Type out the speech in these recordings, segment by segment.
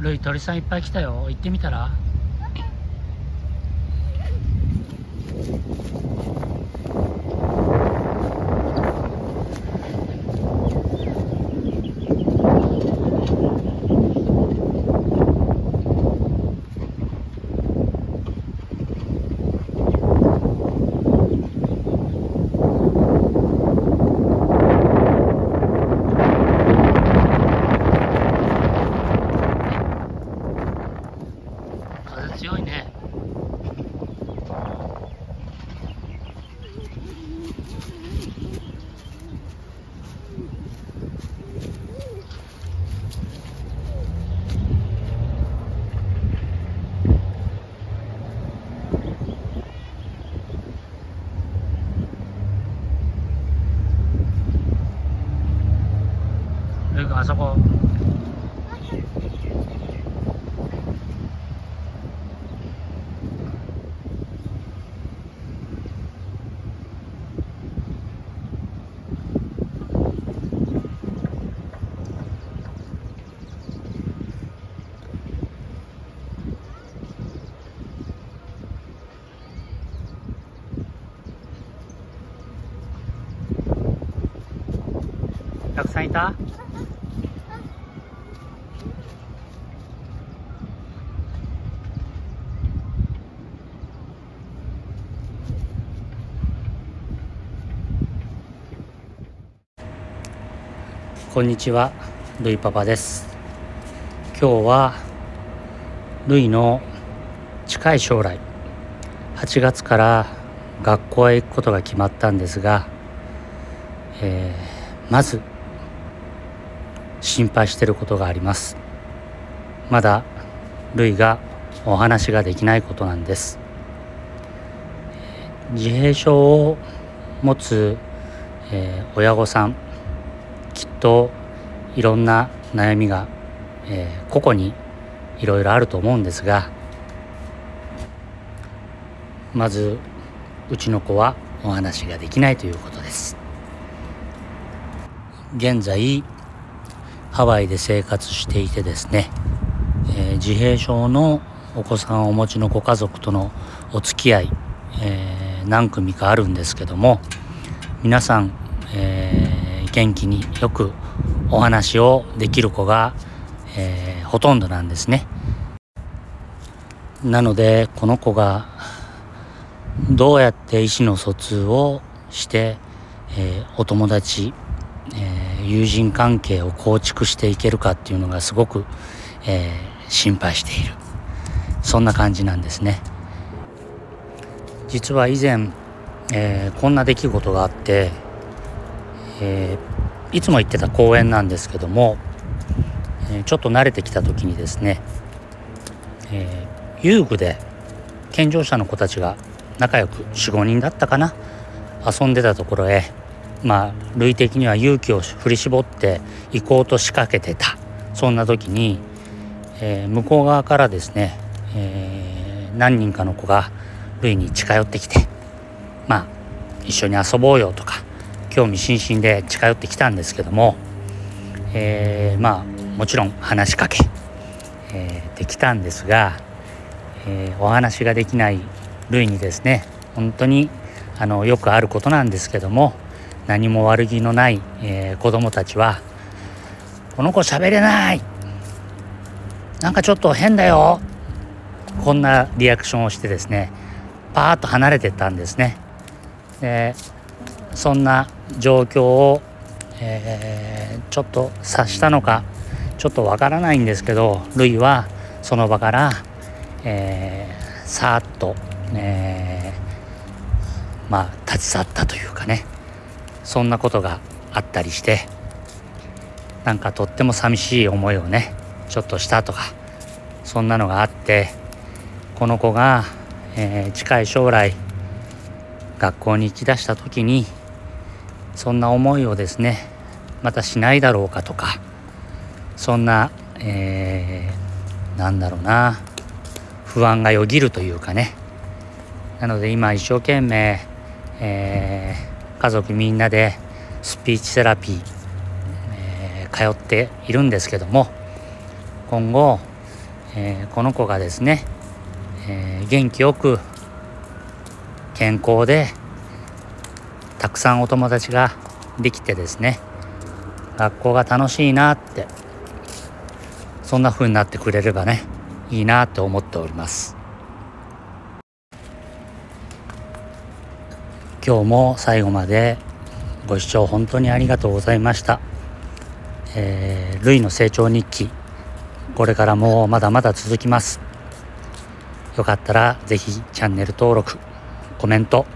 ルイ鳥さんいっぱい来たよ。行ってみたら風強いねルイ君あそこたくさんいたこんにちはルイパパです。今日はルイの近い将来。8月から学校へ行くことが決まったんですが、えーまず心配していることがあります。まだルイがお話ができないことなんです。自閉症を持つ、えー親御さん。といろんな悩みが、えー個々にいろいろあると思うんですがまずうちの子はお話ができないということです。現在ハワイで生活していてですね、えー自閉症のお子さんをお持ちのご家族とのお付き合い、えー何組かあるんですけども皆さん、えー元気によくお話をできる子が、えーほとんどなんですね。なのでこの子がどうやって意思の疎通をして、えーお友達えー友人関係を構築していけるかっていうのがすごく、えー心配しているそんな感じなんですね実は以前、えーこんな出来事があって、えーいつも行ってた公園なんですけども、えーちょっと慣れてきた時にですね、えー遊具で健常者の子たちが仲良く45人だったかな遊んでたところへまあ類的には勇気を振り絞って行こうと仕掛けてたそんな時に、えー向こう側からですね、えー何人かの子が類に近寄ってきてまあ一緒に遊ぼうよとか興味津々で近寄ってきたんですけども、えーまあもちろん話しかけ、えーできたんですが、えーお話ができない類にですね本当にあのよくあることなんですけども何も悪気のない、えー子供たちは「この子喋れない!」なんかちょっと変だよこんなリアクションをしてですねパーッと離れてったんですね。でそんな状況を、えーちょっと察したのかちょっとわからないんですけどルイはその場から、えーさっと、えーまあ立ち去ったというかね。そんなことがあったりしてなんかとっても寂しい思いをねちょっとしたとかそんなのがあってこの子が、えー近い将来学校に行きだした時にそんな思いをですねまたしないだろうかとかそんな、えーなんだろうな不安がよぎるというかね。なので今一生懸命、えー家族みんなでスピーチセラピー、えー通っているんですけども今後、えー、この子がですね、え、元気よく健康でたくさんお友達ができてですね学校が楽しいなってそんな風になってくれればねいいなって思っております。今日も最後までご視聴本当にありがとうございました、えー、ルイの成長日記これからもまだまだ続きます。よかったら是非チャンネル登録コメント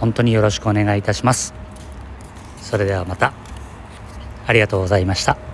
本当によろしくお願いいたします。それではまた。ありがとうございました。